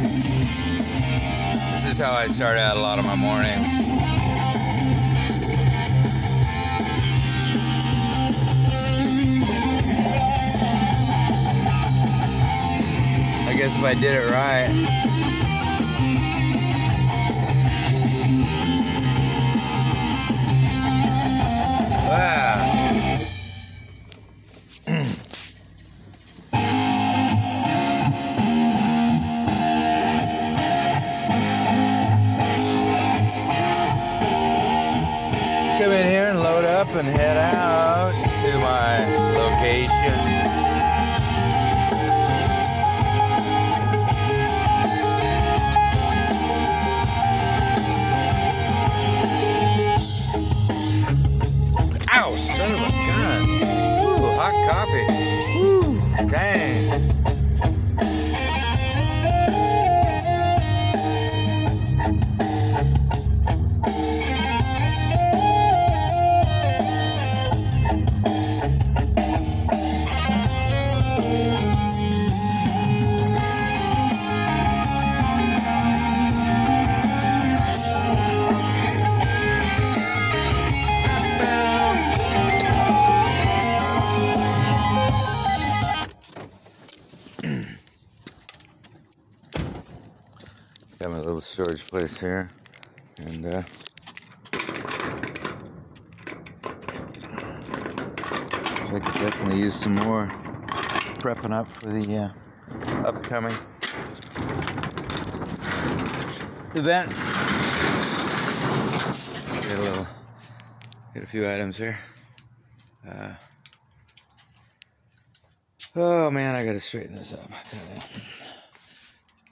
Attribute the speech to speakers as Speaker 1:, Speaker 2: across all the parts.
Speaker 1: This is how I start out a lot of my mornings. I guess if I did it right. Come in here and load up and head out to my location. Ow, son of a gun. Ooh, hot coffee. Ooh, dang. Got my little storage place here, and uh, I could definitely use some more prepping up for the uh, upcoming event. Get a little, get a few items here. Uh, oh man, I gotta straighten this up.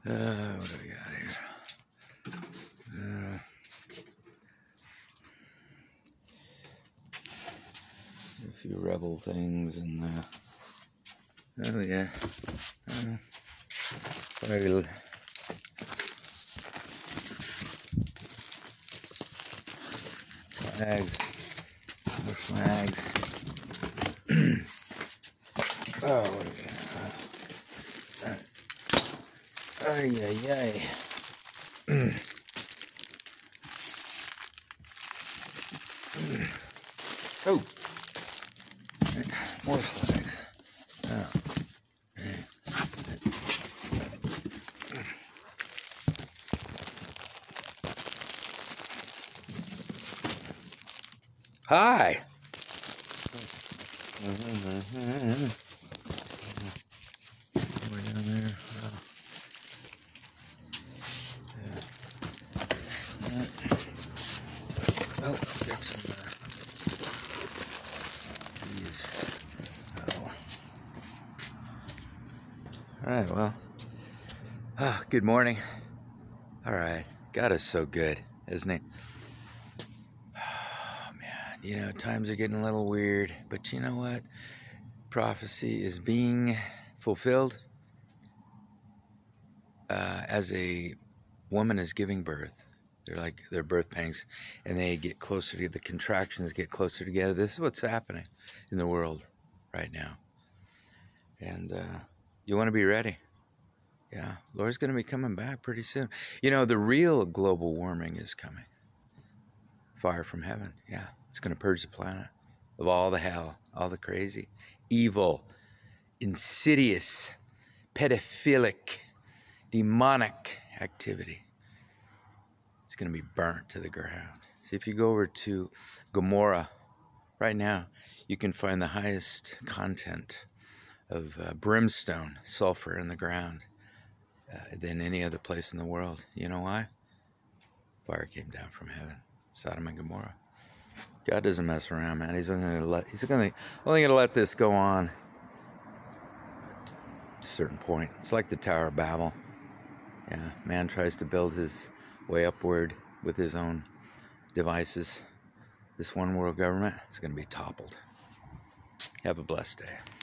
Speaker 1: Uh, what do we got here? Uh, a few rebel things and uh, oh yeah, uh, flags, more flags. oh, what do we got? Ay, ay, ay. oh. More flags. Oh. Hi. Way down there. Wow. Oh, Oh. All right. Well. Ah, good morning. All right. God is so good, isn't he? Oh, man, you know times are getting a little weird, but you know what? Prophecy is being fulfilled uh, as a woman is giving birth. They're like their birth pangs, and they get closer to the contractions get closer together. This is what's happening in the world right now, and uh, you want to be ready. Yeah, Lord's going to be coming back pretty soon. You know, the real global warming is coming. Fire from heaven. Yeah, it's going to purge the planet of all the hell, all the crazy, evil, insidious, pedophilic, demonic activity. It's going to be burnt to the ground. See, if you go over to Gomorrah right now, you can find the highest content of uh, brimstone, sulfur in the ground uh, than any other place in the world. You know why? Fire came down from heaven. Sodom and Gomorrah. God doesn't mess around, man. He's only gonna let he's gonna only gonna let this go on at a certain point. It's like the Tower of Babel. Yeah, man tries to build his way upward with his own devices. This one world government is gonna be toppled. Have a blessed day.